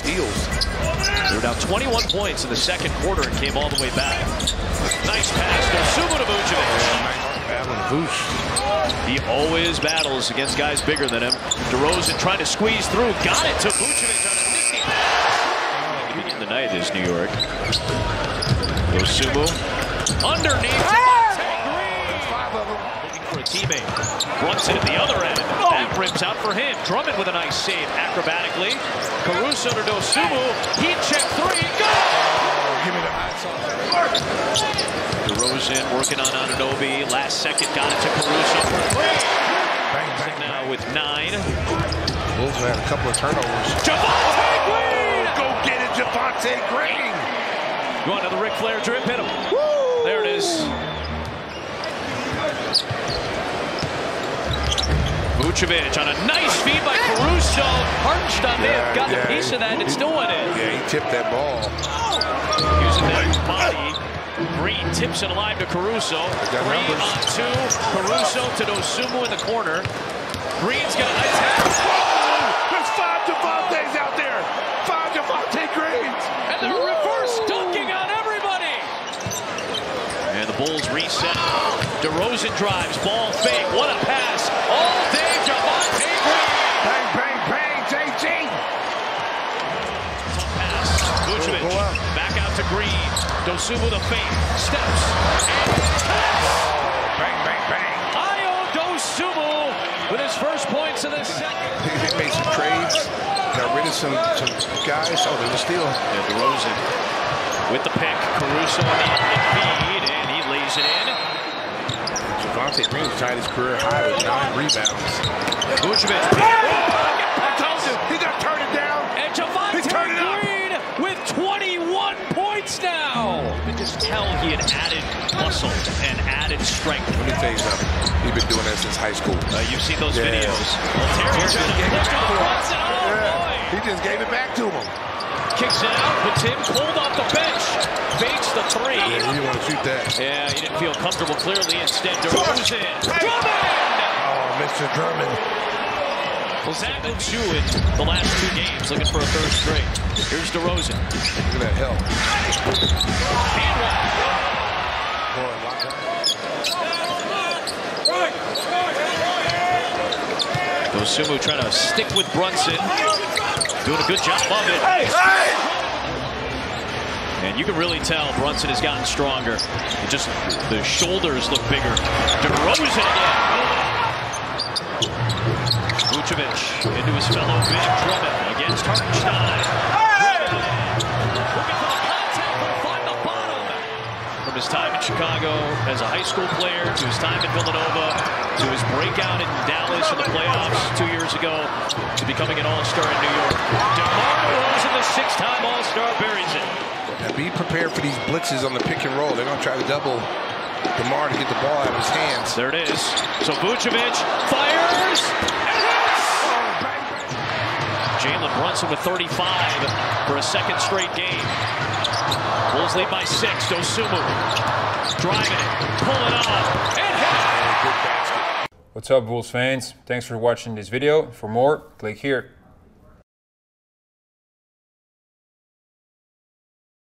steals. They were down 21 points in the second quarter and came all the way back. Nice pass. To Vucevic. Battling Vooch. He always battles against guys bigger than him. DeRozan trying to squeeze through. Got it to Vucevic on a nifty pass. The night is New York. Dosunmu underneath. Looking for a teammate. Brunson at the other end. Oh. That rips out for him. Drummond with a nice save acrobatically. Caruso to Dosunmu. Heat check three. Go! Oh, give me the hot sauce. DeRozan working on Anunoby. Last second got it to Caruso. Bang, bang, Now bang. with nine. Bulls had a couple of turnovers. Javonte Green! Go get it, Javonte Green. Going to the Ric Flair drip, hit him. There it is. Vucevic on a nice feed by Caruso. Hartenstein may have gotten a piece of that and it still went in. Yeah, he tipped that ball. Using that body. Green tips it alive to Caruso. got Green numbers. on two. Caruso to Dosunmu in the corner. Green's got a nice pass. There's five Javontes out there. Five Javonte Greens. And they're reverse dunking on everybody. And the Bulls reset. DeRozan drives, ball fake. What a pass. Back out to Green. Dosunmu the fake. Steps. And pass. Bang, bang, bang. Ayo Dosunmu with his first points of the second. They made some trades. Got rid of some, some guys. Oh, there's a steal. Yeah, DeRozan with the pick. Caruso on the the feed, and he lays it in. Javonte Green tied his career high with nine rebounds. Vucevic. Oh, added muscle and added strength. Let me tell you something. He's been doing that since high school. Uh, you've seen those Yeah. videos. Well, Just gave it back to him. Oh. He just gave it back to him. Kicks it out, but Tim pulled off the bench. Fakes the three. Yeah, he didn't want to shoot that. Yeah, he didn't feel comfortable clearly. Instead, DeRozan. Drummond! Oh, Mr. Drummond. Well, Zach Chu in the last two games looking for a third straight. Here's DeRozan. Look at that help. Meanwhile, Boy, lock up. Dosunmu trying to stick with Brunson. Doing a good job of it. And you can really tell Brunson has gotten stronger. It just the shoulders look bigger. DeRozan again. Vucevic into his fellow big Drummond against Hartenstein. His time in Chicago as a high school player to his time in Villanova to his breakout in Dallas in the playoffs two years ago to becoming an All-Star in New York. DeMar DeRozan, the six-time All-Star, buries it. Now be prepared for these blitzes on the pick and roll. They're going to try to double DeMar to get the ball out of his hands. There it is. So Vucevic fires Brunson with 35 for a second straight game. Bulls lead by six. Dosunmu driving it, pulling off, and hit. What's up Bulls fans? Thanks for watching this video. For more, click here.